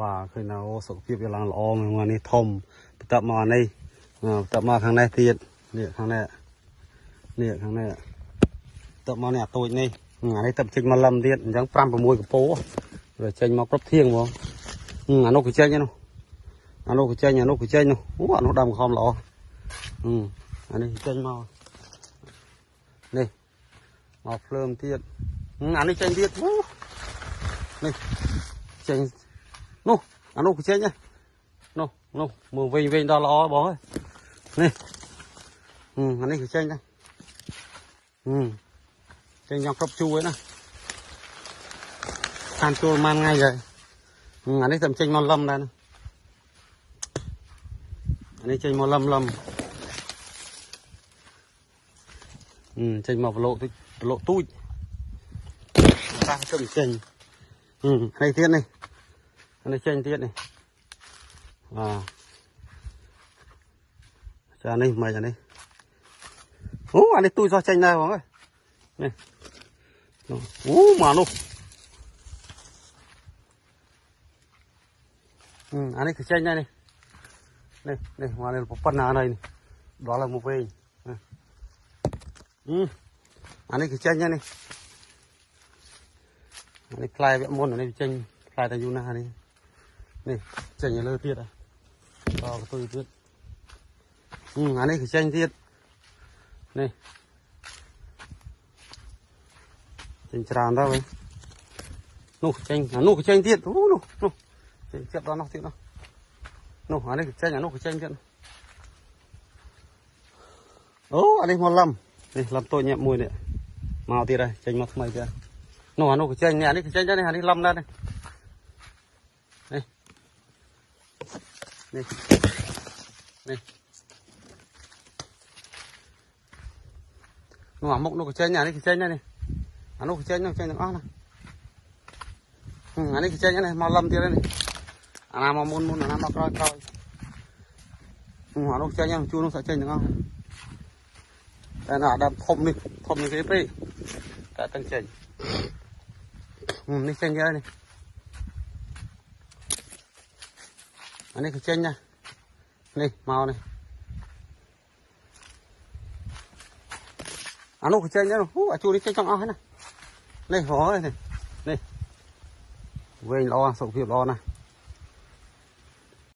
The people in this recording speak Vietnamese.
បាទឃើញថាអូសុខភាពវាឡើងល្អមួយនេះធំបន្ទាប់មកនេះបន្ទាប់មកខាងនេះទៀតនេះខាងនេះនេះខាងនេះបន្ទាប់មកនេះអាតូចនេះអានេះទឹកចេញមកលឹមទៀតអញ្ចឹង5 6កពោវាចេញមកគ្រប់ធៀងហ្មងអានោះក៏ចេញហ្នឹងអានោះក៏ចេញអានោះក៏ចេញនោះអូអានោះដើមខំល្អអឺអានេះចេញមកនេះមកភ្លើមទៀតអានេះចេញទៀតអូនេះចេញ no ăn đâu chết nhá. No no mường vinh vinh đó lo bó ơi nè ừ à, ăn đi chanh đây ừ. Chanh nhau cấp chu ấy nè. Ăn chu man ngay rồi. Ừ à, ăn đi tầm chanh non lâm đây nè. À, ăn đi chanh màu lâm lâm ừ chanh mọc lộ lộ tui. Ta cầm chanh ừ hay thiên này nó chênh tiết này. À chà này mày chà này ú, anh này tôi do chênh nào không ơi này. Ú, mà luôn ừ anh ấy thì chênh này này. Này này, mà này là phần nào này đó là một về ừ anh ấy thì chênh này này. Anh ấy cài vẹn môn ở đây chênh cài tay yuna này. នេះអូមកនោះអឺអានេះគឺចេញដែរនេះនេះនេះមកនេះប៉ុណ្ណានេះដល់ហើយមកវិញអឺអានេះគឺចេញដែរនេះអានេះផ្លែវាមុនអានេះចេញផ្លែតែយូរណាស់នេះនេះចេញទៅលើទៀតតកទុយទៀតអឺអានេះគឺចេញទៀតនេះចេញច្រើនទៅវិញនោះចេញអានោះក៏ចេញទៀតអូនោះនោះចេញចិត្តដល់នោះទៀតនោះនោះអានេះក៏ចេញអានោះក៏ចេញទៀតអូអានេះមកលឹមនេះលឹមតូចញាក់មួយនេះមកទៀតហើយចេញមកថ្មីទៀតនោះអានោះក៏ចេញនេះអានេះក៏ចេញដែរនេះអានេះលឹមដែរនេះនេះ này. Này. Nó mà mốc nó có chơi nhà đấy, thì chơi nhà này. À, nó có chơi nó chơi nó này. Anh ấy chơi nhà này mà lâm tiền này. Anh à, mà môn môn anh à, mà coi coi. Ừ, à, nó chơi nhà chua nó sợ chơi được không đây là đầm thôm đi thôm đi cái gì cả tăng chơi ừ, đi chơi nhà này. อันนี้คือเช่นนะนี่เมาเนี่ยอันนู้นคือเช่นนะหู้อาจูนี่เช่นจังเอาให้นะนี่หอเลยนี่นี่เวงรอสุกผิวรอนะ